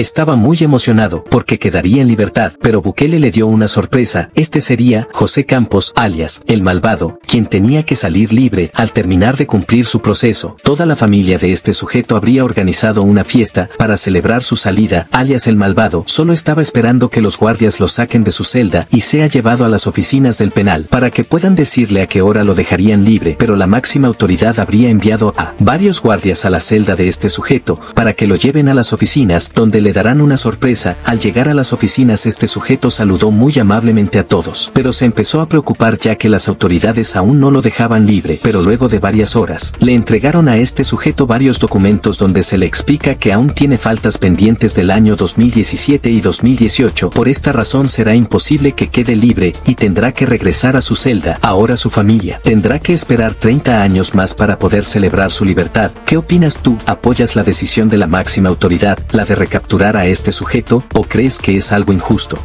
Estaba muy emocionado porque quedaría en libertad, pero Bukele le dio una sorpresa, este sería José Campos, alias, el malvado, quien tenía que salir libre al terminar de cumplir su proceso. Toda la familia de este sujeto habría organizado una fiesta para celebrar su salida, alias el malvado, solo estaba esperando que los guardias lo saquen de su celda y sea llevado a las oficinas del penal para que puedan decirle a qué hora lo dejarían libre, pero la máxima autoridad habría enviado a varios guardias a la celda de este sujeto para que lo lleven a las oficinas donde le darán una sorpresa. Al llegar a las oficinas este sujeto saludó muy amablemente a todos, pero se empezó a preocupar ya que las autoridades aún no lo dejaban libre, pero luego de varias horas, le entregaron a este sujeto varios documentos donde se le explica que aún tiene faltas pendientes del año 2017 y 2018, por esta razón será imposible que quede libre y tendrá que regresar a su celda, ahora su familia tendrá que esperar 30 años más para poder celebrar su libertad. ¿Qué opinas tú? ¿Apoyas la decisión de la máxima autoridad, la de recapturar a este sujeto, o crees que es algo injusto?